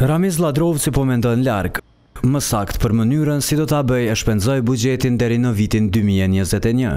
Ramiz Lladrovci po mendon larg, më saktë për mënyrën si do ta bëjë e shpenzojë buxhetin deri në vitin dy mijë e njëzet e një.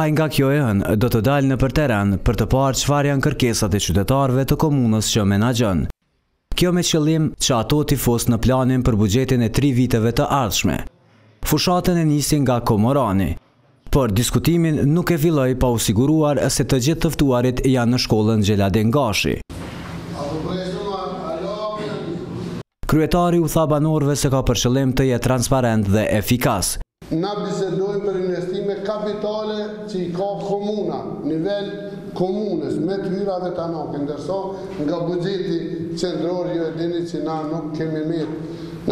Ai nga kjo e hënë do të dalë nëpër terren për të parë çfarë janë kërkesat e qytetarëve të komunës që menaxhon, Kjo me qëllim që ato t'i fusë në planin për buxhetin e tri viteve të ardhshme. Fushatën e nisi nga Komorani, por diskutimin nuk e filloi pa u siguruar se të gjithë të ftuarit janë në shkollën Xheladin Gashi. Kryetari u tha banorëve se ka për qëllim të jetë transparent dhe efikas, Na bisedojmë për investime kapitale që i ka komuna, nivel komunës, me të hyra vetanake, ndërsa nga buxheti qendror ju e dini që na nuk kemi mirë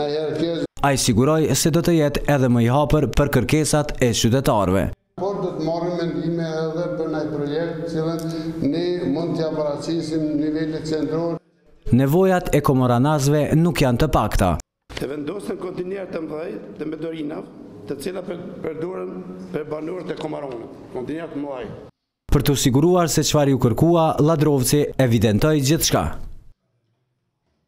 najherë kjo. Ai siguroi se do të jetë edhe më i hapur për kërkesat e qytetarëve. Por do të marrim mendime edhe për naj projekt të cilën ne mund t'ia paraqesim nivelit qendror. Nevojat e komoranasve nuk janë të pakta. Të vendosën kontinerë të mëdhenj të mbeturinav, të cilat përdoren për banorët e Komaronit. Kontinerë të mëdhenj. Për t'u siguruar se çfarë iu kërkua, Lladrovci evidentoi gjithçka.